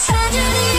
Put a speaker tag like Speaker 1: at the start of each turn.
Speaker 1: tragedy